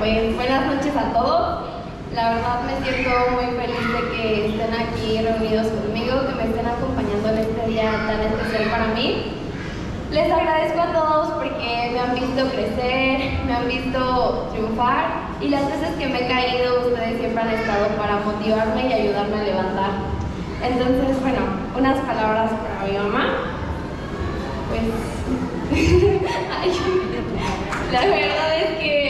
pues buenas noches a todos. La verdad me siento muy feliz de que estén aquí reunidos conmigo, que me estén acompañando en este día tan especial para mí. Les agradezco a todos porque me han visto crecer, me han visto triunfar y las veces que me he caído ustedes siempre han estado para motivarme y ayudarme a levantar. Entonces, bueno, unas palabras para mi mamá. Pues, ay, la verdad es que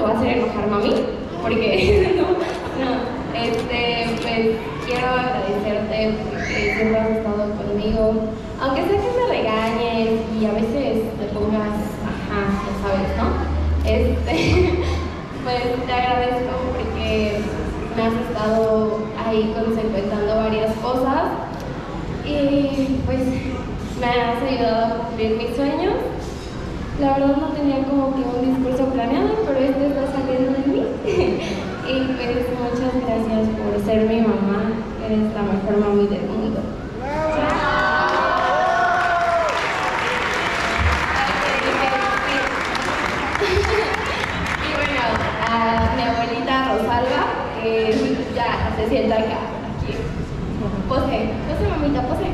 voy a hacer enojar, mami, porque no, no, este, pues quiero agradecerte porque siempre has estado conmigo, aunque sé que me regañes y a veces te pongas, ajá, ya sabes, ¿no? Este, pues te agradezco porque me has estado ahí consecuentando varias cosas y pues me has ayudado a cumplir mis sueños. La verdad no tenía como que un discurso planeado, pero este está saliendo de mí. y pues muchas gracias por ser mi mamá. Eres la mejor mami del mundo. y bueno, a mi abuelita Rosalba, que sienta acá. Aquí. Pose, pose mamita, pose.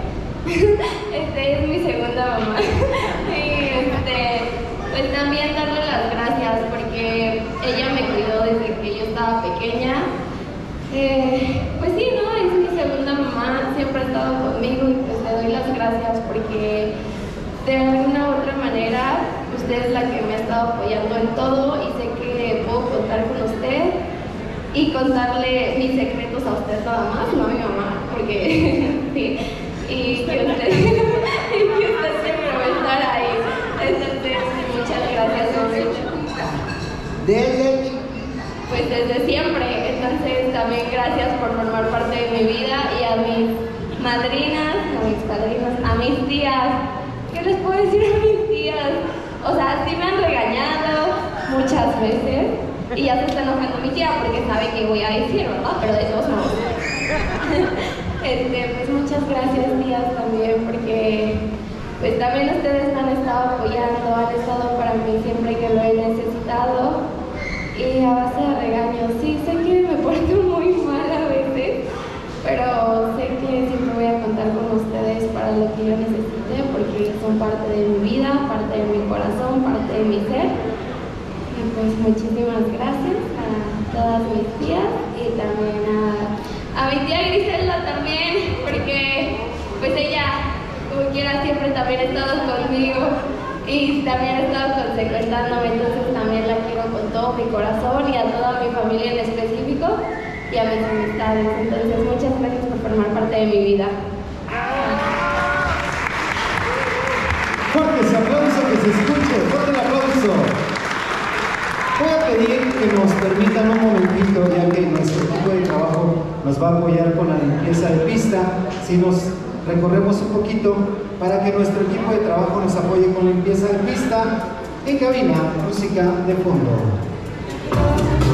Este es mi segunda mamá. Y este, pues también darle las gracias porque ella me cuidó desde que yo estaba pequeña. Eh, pues sí, ¿no? Es mi segunda mamá, siempre ha estado conmigo y pues le doy las gracias porque de alguna u otra manera usted es la que me ha estado apoyando en todo y sé que puedo contar con usted y contarle mis secretos a usted nada más, no a mi mamá, porque sí y que usted, y que usted siempre va a estar ahí. Entonces, muchas gracias. Desde Pues desde siempre. Entonces, también gracias por formar parte de mi vida y a mis madrinas, a mis padrinos, a mis tías. ¿Qué les puedo decir a mis tías? O sea, sí me han regañado muchas veces y ya se está enojando mi tía porque sabe que voy a decir, ¿verdad? Pero de todos modos. Este, pues muchas gracias tías también porque pues también ustedes me han estado apoyando, han estado para mí siempre que lo he necesitado y a base de regaños. Sí, sé que me porto muy mal a veces, pero sé que siempre voy a contar con ustedes para lo que yo necesite porque son parte de mi vida, parte de mi corazón, parte de mi ser. Pues muchísimas gracias a todas mis tías y también a a mi tía Griselda también, porque pues ella, como quiera, siempre también ha estado conmigo y también ha estado consecuentándome, entonces también la quiero con todo mi corazón y a toda mi familia en específico y a mis amistades. Entonces, muchas gracias por formar parte de mi vida. Fuerte que se escuche, fuerte el aplauso. Voy a pedir que nos permitan un momentito, ya que nuestro equipo de trabajo nos va a apoyar con la limpieza de pista, si nos recorremos un poquito para que nuestro equipo de trabajo nos apoye con limpieza de pista en cabina, música de fondo.